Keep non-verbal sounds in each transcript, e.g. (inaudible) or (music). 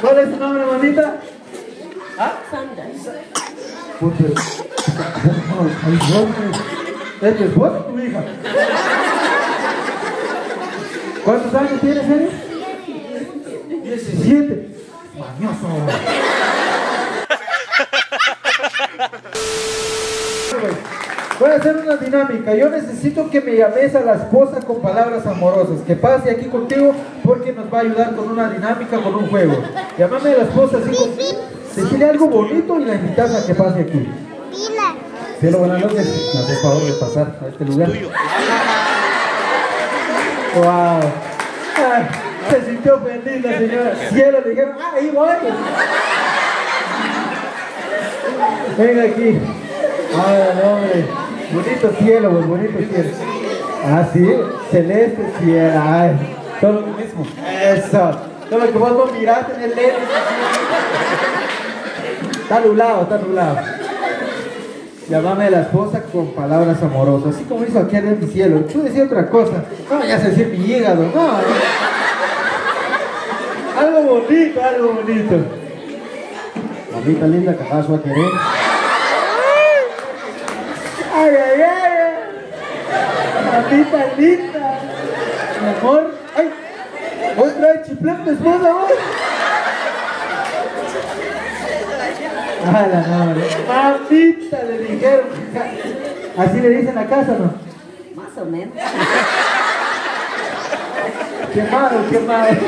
¿Cuál es tu nombre, mamita? ¿Ah? Sandra. ¿Es tu esposa o tu hija? ¿Cuántos años tienes, Eres? 17. Mañoso. (laughs) Voy a hacer una dinámica. Yo necesito que me llames a la esposa con palabras amorosas. Que pase aquí contigo porque nos va a ayudar con una dinámica, con un juego. Llámame a la esposa así con... Decirle algo bonito y la invitas a que pase aquí. Cielo, buenas noches. Me hace favor de pasar a este lugar. Wow. Ay, se sintió ofendida, señora. Cielo, le dijeron, ah, ahí voy. Venga aquí. Ay, hombre. Bonito cielo, pues, bonito cielo. Ah, sí, celeste cielo. Ay, todo lo mismo. Eso. Todo lo que vos no miraste en el lente. Está nublado, está nublado. Llámame a la esposa con palabras amorosas, así como hizo aquel en mi cielo. Tú decías otra cosa. No vayas a decir mi hígado, no. Algo bonito, algo bonito. Mamita linda, capaz va a querer. Ay, ay, ay. Mamita linda. Mi amor. Ay. Hoy trae chiflón tu esposa hoy. Ah, la madre. Mamita le dijeron. Así le dicen a casa, ¿no? Más o menos. Qué malo, qué malo.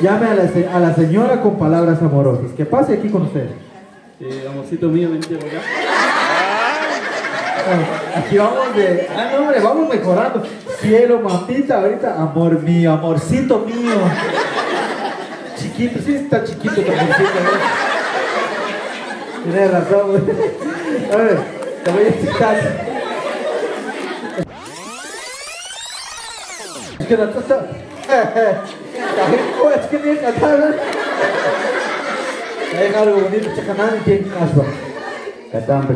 Llame a la, a la señora con palabras amorosas. Que pase aquí con usted. Eh, amorcito mío, vente por acá. Aquí vamos de. Ah, no, hombre, vamos mejorando. Cielo, mamita, ahorita. Amor mío, amorcito mío. Chiquito, sí está chiquito. ¿eh? Tienes razón, güey. A ver, te voy a explicar. Es que la tata. (laughs) Es que ni cantar. Hay algo bonito, chacanán, tiene caspa. Catán,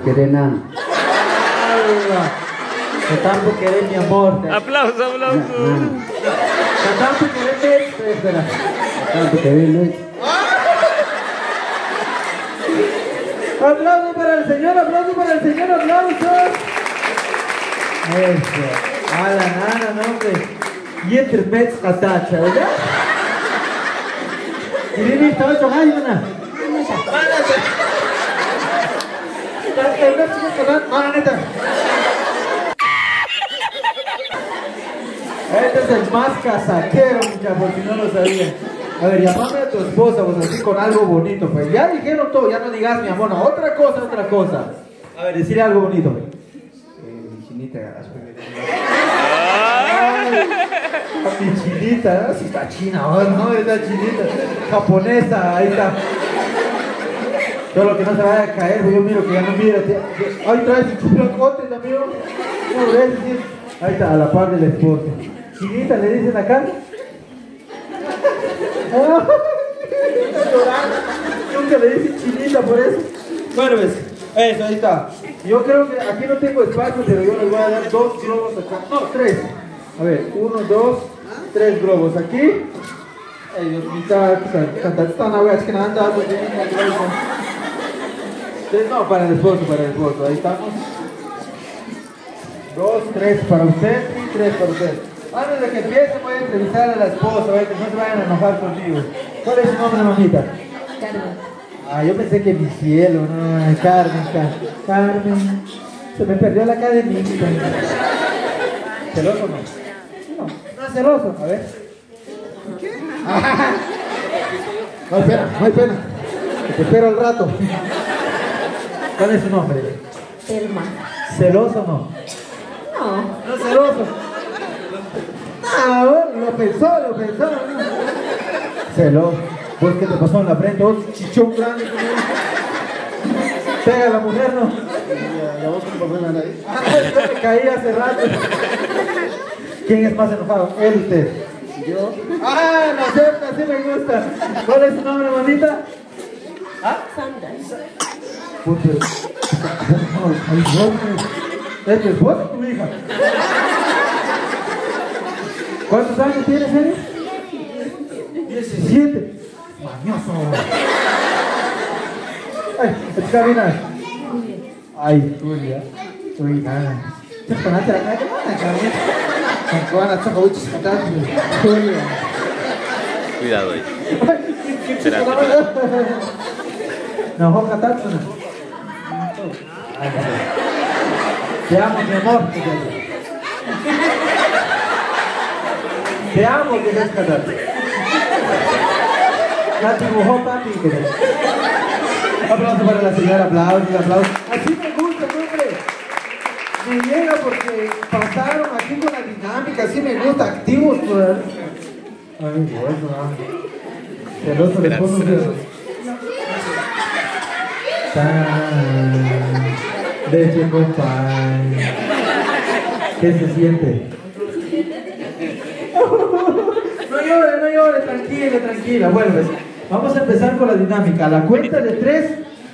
pequeña. Catán, pequeña, mi amor. Aplauso, aplauso. Catán, pequeña, espera. Catán, pequeña. Aplausos para el señor, aplausos para el señor, aplausos. Eso. A la nana, no, hombre. Y entre mets catacha, ¿verdad? Y viene esta ocho años, ¿no? No, neta. Este es el más casaquero, mucha, por si no lo sabía. A ver, llamame a tu esposa, pues así con algo bonito, pues. Ya dijeron todo, ya no digas mi amor, no, otra cosa, otra cosa. A ver, decirle algo bonito. Eh, chinita, mi chinita. Si está china, oh, no, está chinita. Japonesa, ahí está. Todo lo que no se vaya a caer, pues yo miro que ya no mira. Ahí trae su chuplacote, amigo. Ves. Ahí está, a la par del esposo. Chinita, le dicen acá. Nunca le dicen chinita por eso. Bueno, ves, eso, ahí está. Yo creo que aquí no tengo espacio, pero yo les voy a dar dos globos acá. No, tres. A ver, uno, dos, tres globos aquí. Ay, Dios mío, está, está, está, está, no, es que nada, anda, pues, bien, bien, bien. Entonces, No, para el esposo, para el esposo, ahí estamos. Dos, tres para usted y tres para usted. Antes de que empiece voy a entrevistar a la esposa, ¿ve? que no se vayan a enojar conmigo. ¿Cuál es su nombre, mamita? Carmen. Ah, yo pensé que mi cielo, no, Carmen, Car- Carmen. Se me perdió la cadenita. ¿Celoso o no? No, no es celoso, a ver. (laughs) No hay pena, no hay pena. Te espero al rato. ¿Cuál es su nombre? Telma. ¿Celoso o no? No. No es celoso. No, lo pensó, lo pensó. ¿no? Celoso. ¿Vos qué te pasó en la frente? ¿Vos chichón grande? Pega a la mujer, ¿no? Ya vos cómo pasó en la nariz. Ah, yo me caí hace rato. ¿Quién es más enojado? Él usted. Yo, Ah, lo acepta, sí me gusta. ¿Cuál es su nombre, mamita? ¿Ah? Sandra. Puta. Ay, hombre. ¿Es tu esposa o tu hija? ¿Cuántos años tienes, Eli? ¿Qué se siente? Mañoso. Ay, cabina. Ay, Julia. Julia. Chocolate la calle, mana, cabrón. Juana, chocolate, chocolate. Julia. Cuidado ahí. Espera, No, Juan Ay. Te amo, mi amor. Te amo, que eres Catatsuna. La dibujó papi, Aplauso para la señora, aplausos, aplausos. Así me gusta, hombre. Me llega porque pasaron aquí con la dinámica, así me gusta, activos. Pues. Ay, bueno, ah. Celoso le pongo con pan. ¿Qué se siente? No llore, no llore, tranquila, tranquila. Bueno, pues, vamos a empezar con la dinámica. A la cuenta de tres,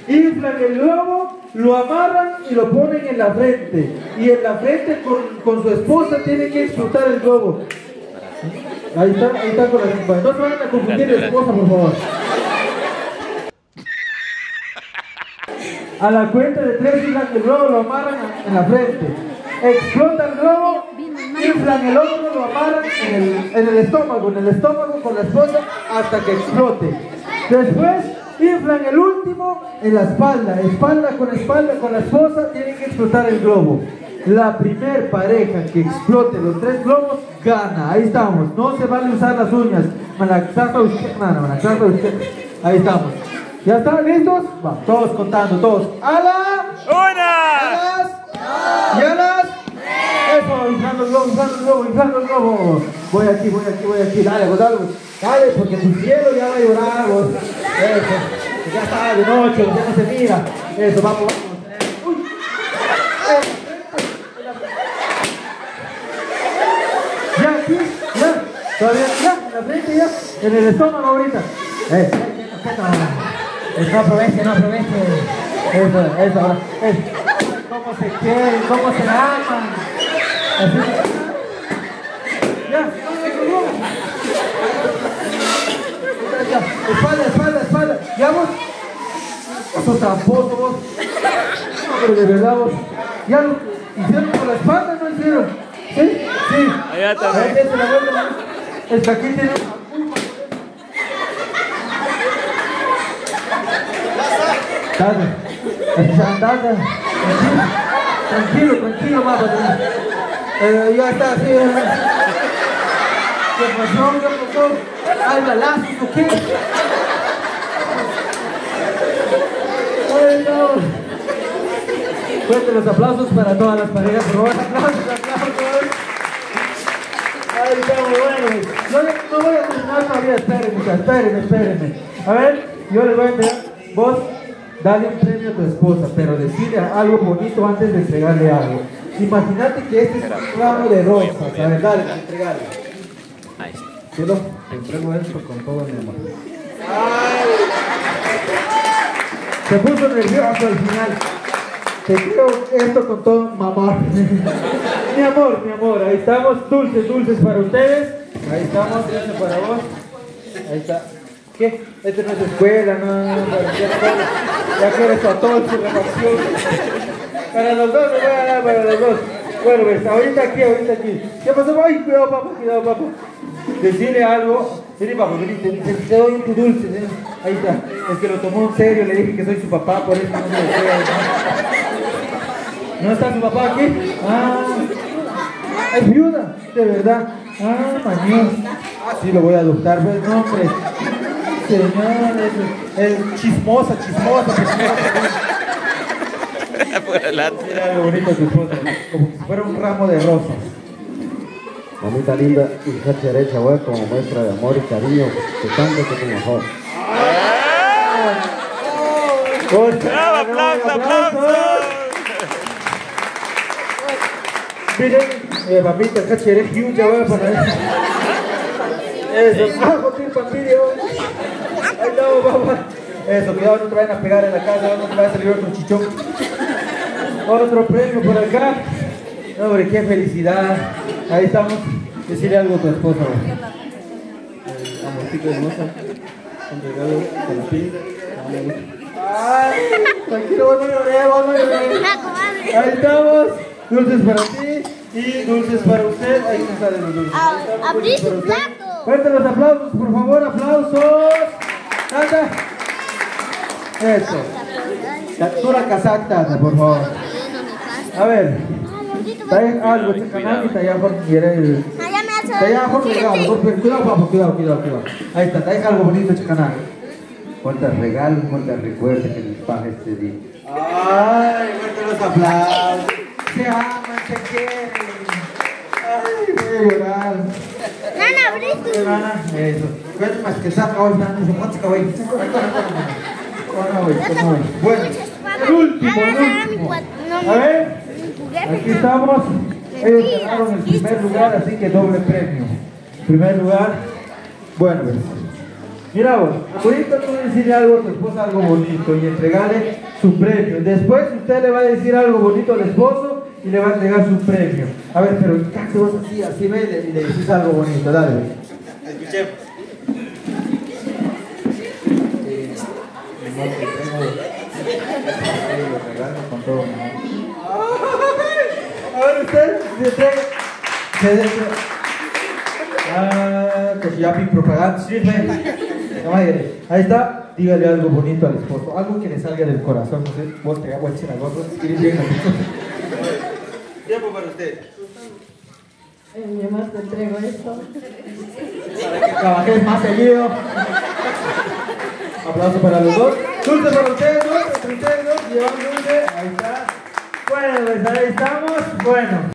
inflan el globo, lo amarran y lo ponen en la frente. Y en la frente con, con su esposa tiene que explotar el globo. Ahí está, ahí está con la. No se vayan a confundir de esposa, por favor. A la cuenta de tres, inflan el globo, lo amarran en la frente. Explota el globo, inflan el otro, lo amarran en el, estómago, en el estómago con la esposa hasta que explote. Después inflan el último en la espalda, espalda con espalda con la esposa, tienen que explotar el globo. La primer pareja que explote los tres globos gana. Ahí estamos. No se vale usar las uñas. Ahí estamos. ¿Ya están listos? Va, todos contando, todos. ¡A la! ¡Una! ¡A las! ¡Y a las! Eso, inflando el globo, inflando el globo, inflando el globo. Voy aquí, voy aquí, voy aquí. Dale, vos, dale, vos. Dale, porque tu cielo ya va a llorar, vos. Eso. Ya está de noche, ya no se mira. Eso, vamos, vamos. Todavía, ya, en la frente ya. En el estómago ahorita. Eh, no aproveche, no aproveche. Eso, eso, ahora. Eso. Cómo se quieren, cómo se aman. Así. Ya, ya, ya. Espalda, espalda, espalda. Ya vos. Sos tramposo vos. No, pero de verdad vos. Ya lo hicieron por la espalda, ¿no hicieron? ¿Sí? Sí. Allá también. A ver, se la vuelta. El que aquí tiene una Dale. Dale. Tranquilo, tranquilo, papá. Eh, ya está, sí. eh. ¿Qué pasó? ¿Qué pasó? ¿Hay balazos o qué? Ay, no. Fuerte los aplausos para todas las parejas, por favor. Aplausos, aplausos. Ay, está bueno. No, no voy a terminar todavía, espérenme, espérenme, espérenme. A ver, yo les voy a entregar. Vos, dale un premio a tu esposa, pero decirle algo bonito antes de entregarle algo. Imagínate que este es un ramo de rosas. A ver, dale, entregale. Ahí está. Cielo, te entrego esto con todo mi amor. Se puso nervioso al final. Te creo esto con todo mamá. mi amor, mi amor, ahí estamos. Dulces, dulces para ustedes. Ahí estamos, este para vos. Ahí está. ¿Qué? Este no es escuela, no, no, no, ya, ya que eres a todos su relación. Para los dos, me voy a dar para los dos. Bueno, pues, ahorita aquí, ahorita aquí. ¿Qué pasó? Ay, cuidado, papá, cuidado, papá. Decirle algo. Vení, papá, te, te, te doy tu dulce. ¿eh? Ahí está. Es que lo tomó en serio, le dije que soy su papá, por eso no me lo creo. ¿no? ¿No está su papá aquí? Ah, es viuda, de verdad. Ah, mañana. Sí, lo voy a adoptar, pues, no, hombre. Señor, es, es chismosa, chismosa, chismosa. (laughs) Por adelante. Mira algo bonito de tu esposa, como si fuera un ramo de rosas. Mamita linda, hija derecha, güey, como muestra de amor y cariño, que tanto que tu mejor. ¡Bravo, aplausos, aplausos! Miren, eh, cachi, eres huge, güey, para eso. Eso, ah, joder, papillo. Ay, no, papá. Eso, cuidado, no te vayan a pegar en la casa, no te vayas a salir con chichón. Otro premio por acá. No, hombre, qué felicidad. Ahí estamos. Decirle algo a tu esposa, güey. chico hermoso. Un regalo con pinta. Ay, tranquilo, vos no lloré, vos no lloré. Ahí estamos. Dulces para ti y dulces para usted. Ahí están los dulces. A- Ahí están los abrí su plato. Fuerte los aplausos, por favor, aplausos. Anda. Eso. Captura casacta, por favor. A ver, trae algo, canal y está allá por quiere ya allá regalo. por- Cuidado, papo, cuidado, cuidado, cuidado. Ahí está, trae algo bonito, este canal. ¿Cuántos regalos, cuántos recuerdos que les paga este día? Ay, fuerte los aplausos. Se aman, se quieren. Ay, voy a llorar. Nana, eso. Cuéntame más que saca hoy, güey, ¿cómo voy? Bueno, el último, el último. A ver, aquí estamos. Ellos ganaron el primer lugar, así que doble premio. Primer lugar, bueno, pues. Mira vos, ahorita tú decirle algo a tu esposa, algo bonito, y entregarle su premio. Después usted le va a decir algo bonito al esposo y le va a entregar su premio. A ver, pero cállate vos así, así ve y le, decís algo bonito, dale. Con todo mi amor. A ver, usted. Se entrega. Ah, que si ya mi propaganda sirve. Ahí está, dígale algo bonito al esposo, algo que le salga del corazón. No sé, vos te hago el escribir bien la Tiempo para usted. Eh, Mi mamá te entrego esto. Para que trabajes más seguido. Aplauso para los dos. Dulce para ustedes dos, entre ustedes dos, llevan dulce. Ahí está. Bueno, pues ahí estamos. Bueno.